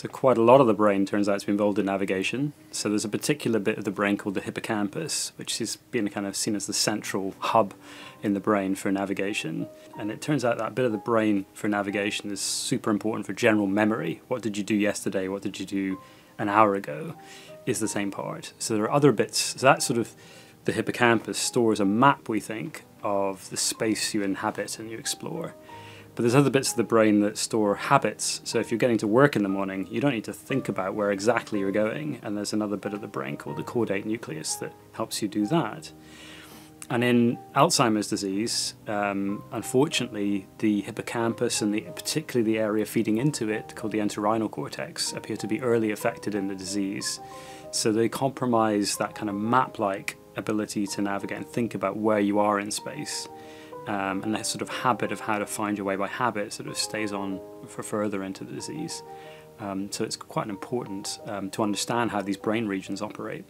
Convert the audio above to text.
So quite a lot of the brain turns out to be involved in navigation. So there's a particular bit of the brain called the hippocampus, which is being kind of seen as the central hub in the brain for navigation. And it turns out that bit of the brain for navigation is super important for general memory. What did you do yesterday? What did you do an hour ago? Is the same part. So there are other bits. So that sort of the hippocampus stores a map, we think, of the space you inhabit and you explore. But there's other bits of the brain that store habits. So if you're getting to work in the morning, you don't need to think about where exactly you're going. And there's another bit of the brain called the caudate nucleus that helps you do that. And in Alzheimer's disease, um, unfortunately, the hippocampus and the, particularly the area feeding into it, called the entorhinal cortex, appear to be early affected in the disease. So they compromise that kind of map-like ability to navigate and think about where you are in space um, and that sort of habit of how to find your way by habit sort of stays on for further into the disease. Um, so it's quite important um, to understand how these brain regions operate.